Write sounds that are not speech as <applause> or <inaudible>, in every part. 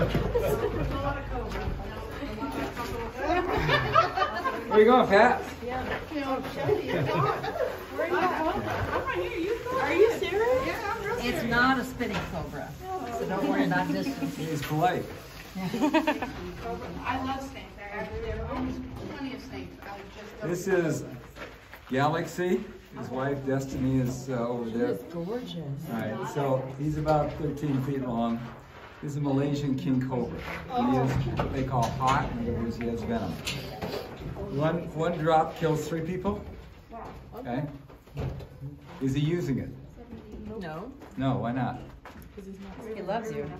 Where you going, Pat? Where Are you serious? Yeah, I'm real serious. It's not a spitting cobra, so don't worry about distance. He's polite. I love snakes. I have there are plenty of snakes. I just. This is Galaxy. His wife Destiny is uh, over there. She gorgeous. All right, so he's about 13 feet long. He's a Malaysian king cobra. He is what they call hot, in other words, he has venom. One, one drop kills three people. Okay? Is he using it? No, No, why not? Because he loves you.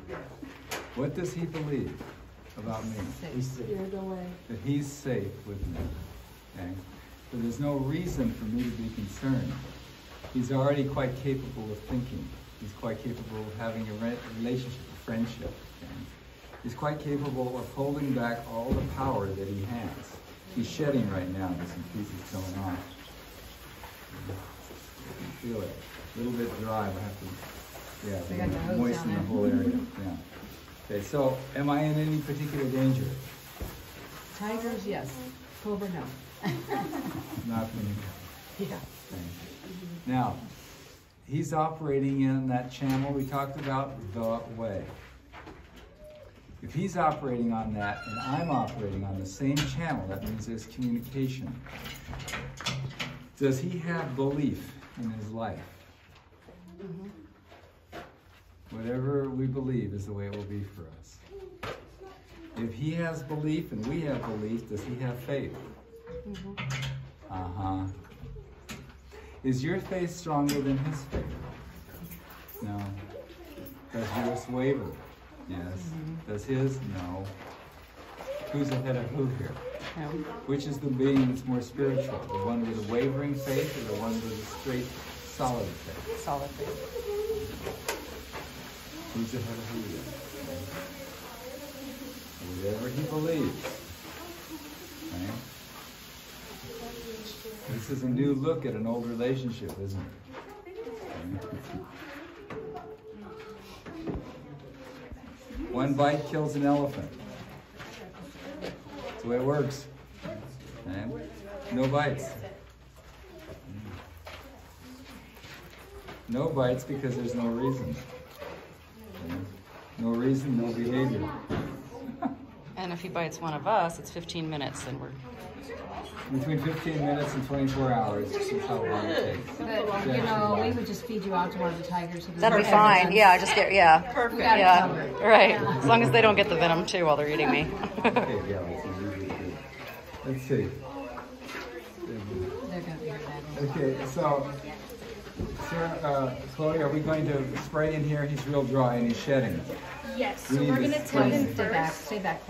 What does he believe about me? That he's safe with me. Okay? So there's no reason for me to be concerned. He's already quite capable of thinking. He's quite capable of having a re- relationship, a friendship. Okay? He's quite capable of holding back all the power that he has. He's shedding right now. There's some pieces going on. You can Feel it. A little bit dry. I have to, yeah, So you got the moisten the whole area. Yeah. Okay, so am I in any particular danger? Tigers, yes. Cobra, no. Not in <laughs> Yeah. Now, he's operating in that channel we talked about, the way. If he's operating on that and I'm operating on the same channel, that means there's communication. Does he have belief in his life? Whatever we believe is the way it will be for us. If he has belief and we have belief, does he have faith? Uh huh. Is your faith stronger than his faith? No. Does yours waver? Yes. Does his? No. Who's ahead of who here? Which is the being that's more spiritual? The one with a wavering faith or the one with a straight, solid faith? Solid faith. Who's ahead of who here? Whatever he believes. Right? This is a new look at an old relationship, isn't it? One bite kills an elephant. That's the way it works. And no bites. No bites because there's no reason. No reason, no behavior. And if he bites one of us, it's 15 minutes, and we're Between 15 minutes and 24 hours, this is how long it takes. But, you know, we would just feed you out to one of the tigers. who that'd be fine. venom. Yeah, just get yeah, We got it yeah, covered. right. As long as they don't get the venom too while they're eating me. Okay, yeah, let's see. Let's see. They're gonna be bad. Okay, so, Sarah, uh, Chloe, are we going to spray in here? He's real dry and he's shedding. Yes, We so need we're gonna spray tell it. him Stay back, first. stay back.